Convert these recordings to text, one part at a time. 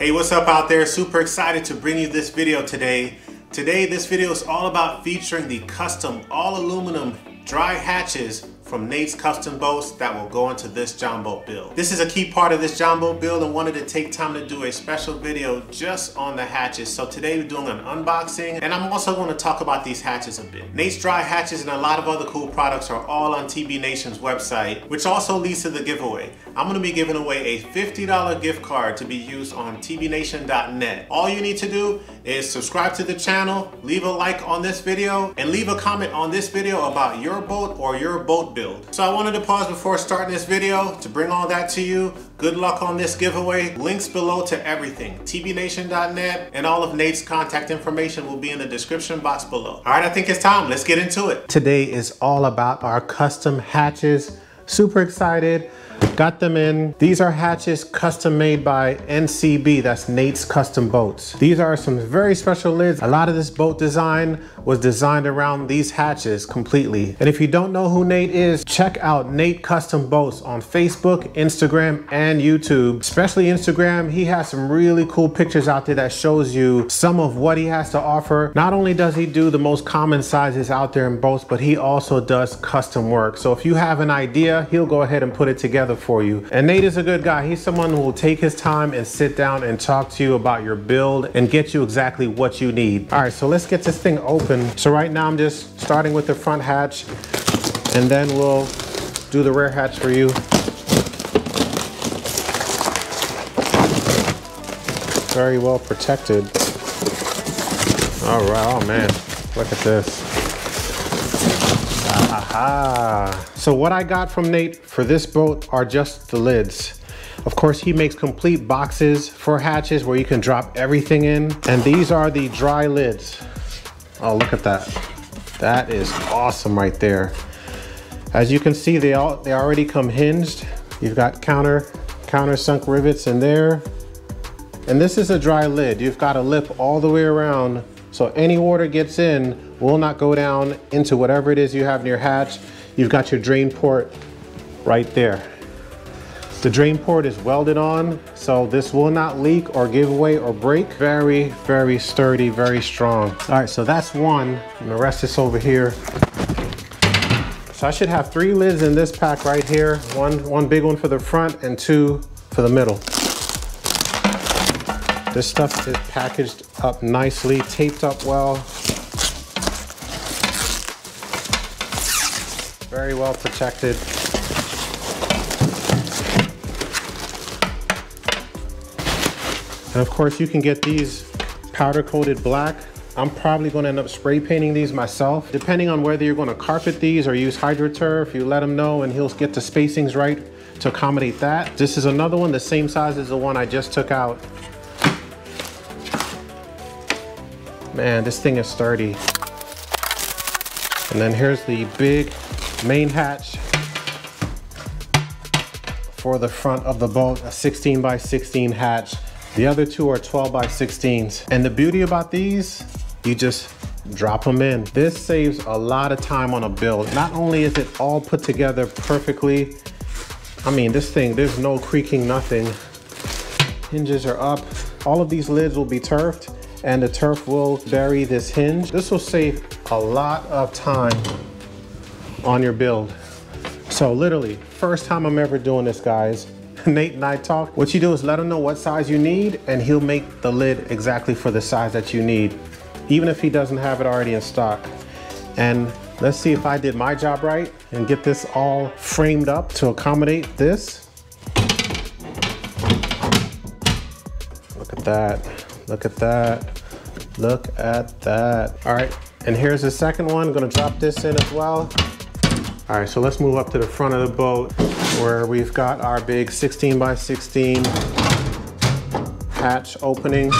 Hey, what's up out there? Super excited to bring you this video today. Today, this video is all about featuring the custom all aluminum dry hatches from Nate's Custom Boats that will go into this Jon boat build. This is a key part of this Jon boat build and wanted to take time to do a special video just on the hatches. So today we're doing an unboxing and I'm also going to talk about these hatches a bit. Nate's dry hatches and a lot of other cool products are all on TBNation's website, which also leads to the giveaway. I'm to be giving away a $50 gift card to be used on tbnation.net. All you need to do is subscribe to the channel, leave a like on this video, and leave a comment on this video about your boat or your boat build build. So I wanted to pause before starting this video to bring all that to you. Good luck on this giveaway. Links below to everything. tbnation.net and all of Nate's contact information will be in the description box below. All right, I think it's time. Let's get into it. Today is all about our custom hatches. Super excited. Got them in. These are hatches custom made by NCB, that's Nate's Custom Boats. These are some very special lids. A lot of this boat design was designed around these hatches completely. And if you don't know who Nate is, check out Nate Custom Boats on Facebook, Instagram, and YouTube. Especially Instagram, he has some really cool pictures out there that shows you some of what he has to offer. Not only does he do the most common sizes out there in boats, but he also does custom work. So if you have an idea, he'll go ahead and put it together for you. And Nate is a good guy. He's someone who will take his time and sit down and talk to you about your build and get you exactly what you need. All right, so let's get this thing open. So right now I'm just starting with the front hatch and then we'll do the rear hatch for you. Very well protected. All right, oh man, look at this. Aha. So what I got from Nate for this boat are just the lids. Of course, he makes complete boxes for hatches where you can drop everything in. And these are the dry lids. Oh, look at that. That is awesome right there. As you can see, they all they already come hinged. You've got counter countersunk rivets in there. And this is a dry lid. You've got a lip all the way around so any water gets in will not go down into whatever it is you have in your hatch. You've got your drain port right there. The drain port is welded on, so this will not leak or give way or break. Very, very sturdy, very strong. All right, so that's one, and the rest is over here. So I should have three lids in this pack right here. One, one big one for the front and two for the middle. This stuff is packaged up nicely, taped up well. Very well protected. And of course you can get these powder coated black. I'm probably gonna end up spray painting these myself. Depending on whether you're gonna carpet these or use HydroTurf, you let him know and he'll get the spacings right to accommodate that. This is another one, the same size as the one I just took out. Man, this thing is sturdy. And then here's the big main hatch for the front of the boat, a 16 by 16 hatch. The other two are 12 by 16s. And the beauty about these, you just drop them in. This saves a lot of time on a build. Not only is it all put together perfectly, I mean, this thing, there's no creaking, nothing. Hinges are up. All of these lids will be turfed and the turf will bury this hinge. This will save a lot of time on your build. So literally, first time I'm ever doing this, guys. Nate and I talk. What you do is let him know what size you need and he'll make the lid exactly for the size that you need, even if he doesn't have it already in stock. And let's see if I did my job right and get this all framed up to accommodate this. Look at that. Look at that. Look at that. All right, and here's the second one. I'm gonna drop this in as well. All right, so let's move up to the front of the boat where we've got our big 16 by 16 hatch opening.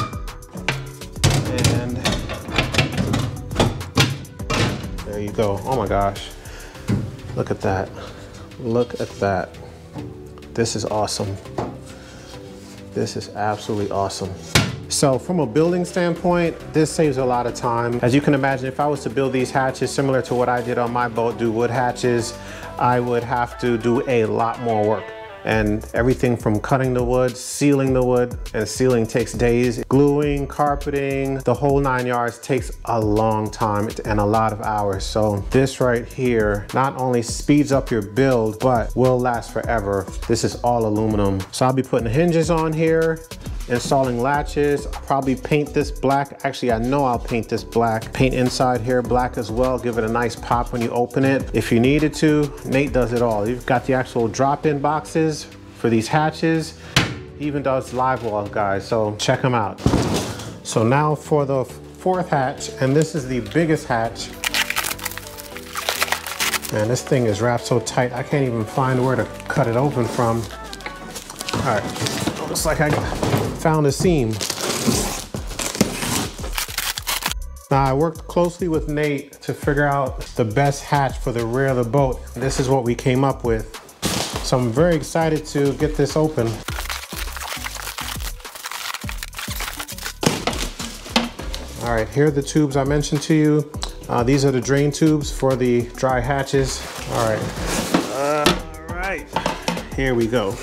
And there you go. Oh my gosh. Look at that. Look at that. This is awesome. This is absolutely awesome. So from a building standpoint, this saves a lot of time. As you can imagine, if I was to build these hatches similar to what I did on my boat, do wood hatches, I would have to do a lot more work. and everything from cutting the wood, sealing the wood, and sealing takes days. Gluing, carpeting, the whole nine yards takes a long time and a lot of hours. So this right here not only speeds up your build, but will last forever. This is all aluminum. So I'll be putting hinges on here, installing latches, probably paint this black. Actually, I know I'll paint this black. Paint inside here black as well, give it a nice pop when you open it. If you needed to, Nate does it all. You've got the actual drop-in boxes for these hatches. He even does livewell guys, so check him out. So now for the fourth hatch, and this is the biggest hatch. Man, this thing is wrapped so tight, I can't even find where to cut it open from. All right, looks like I found a seam. Now I worked closely with Nate to figure out the best hatch for the rear of the boat. This is what we came up with. So I'm very excited to get this open. All right, here are the tubes I mentioned to you. Uh, these are the drain tubes for the dry hatches. All right, all right, here we go.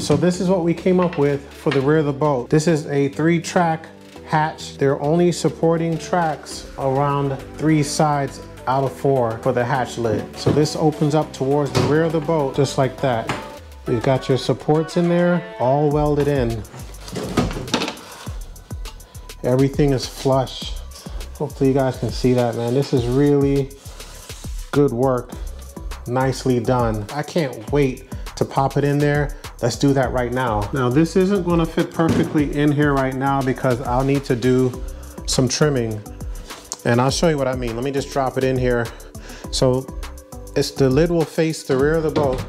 So this is what we came up with for the rear of the boat. This is a three track hatch. They're only supporting tracks around three sides out of four for the hatch lid. So this opens up towards the rear of the boat, just like that. You've got your supports in there, all welded in. Everything is flush. Hopefully you guys can see that, man. This is really good work, nicely done. I can't wait to pop it in there Let's do that right now. Now this isn't gonna fit perfectly in here right now because I'll need to do some trimming and I'll show you what I mean. Let me just drop it in here. So it's the lid will face the rear of the boat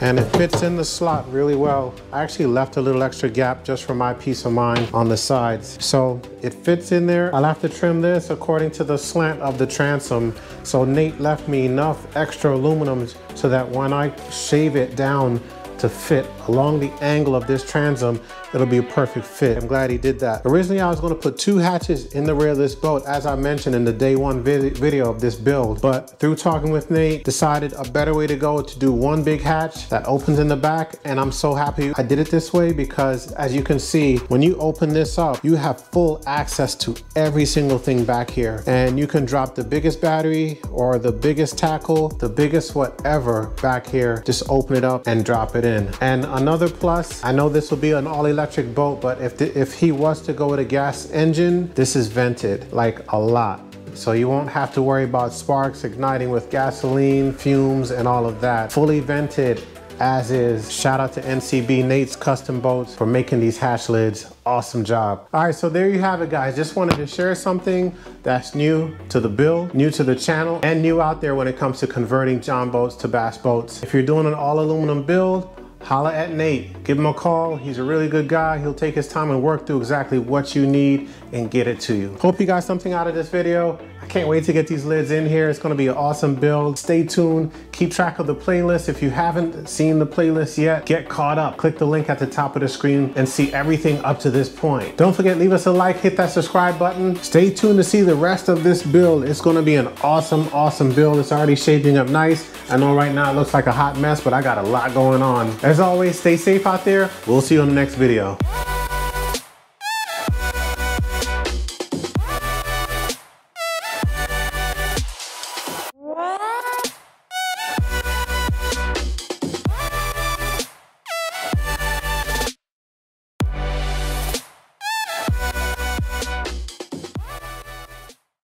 and it fits in the slot really well. I actually left a little extra gap just for my peace of mind on the sides. So it fits in there. I'll have to trim this according to the slant of the transom. So Nate left me enough extra aluminum so that when I shave it down to fit along the angle of this transom, it'll be a perfect fit. I'm glad he did that. Originally, I was gonna put two hatches in the rear of this boat, as I mentioned in the day one vid video of this build. But through talking with Nate, decided a better way to go to do one big hatch that opens in the back. And I'm so happy I did it this way because as you can see, when you open this up, you have full access to every single thing back here. And you can drop the biggest battery or the biggest tackle, the biggest whatever back here, just open it up and drop it in. And another plus, I know this will be an all electric boat, but if, the, if he was to go with a gas engine, this is vented like a lot. So you won't have to worry about sparks igniting with gasoline, fumes, and all of that. Fully vented as is. Shout out to NCB Nate's Custom Boats for making these hatch lids. Awesome job. All right, so there you have it, guys. Just wanted to share something that's new to the build, new to the channel, and new out there when it comes to converting Jon boats to bass boats. If you're doing an all aluminum build, holla at Nate. Give him a call. He's a really good guy. He'll take his time and work through exactly what you need and get it to you. Hope you got something out of this video. I can't wait to get these lids in here. It's gonna be an awesome build. Stay tuned. Keep track of the playlist. If you haven't seen the playlist yet, get caught up. Click the link at the top of the screen and see everything up to this point. Don't forget, leave us a like, hit that subscribe button. Stay tuned to see the rest of this build. It's gonna be an awesome, awesome build. It's already shaping up nice. I know right now it looks like a hot mess, but I got a lot going on. As always, stay safe out there. We'll see you on the next video.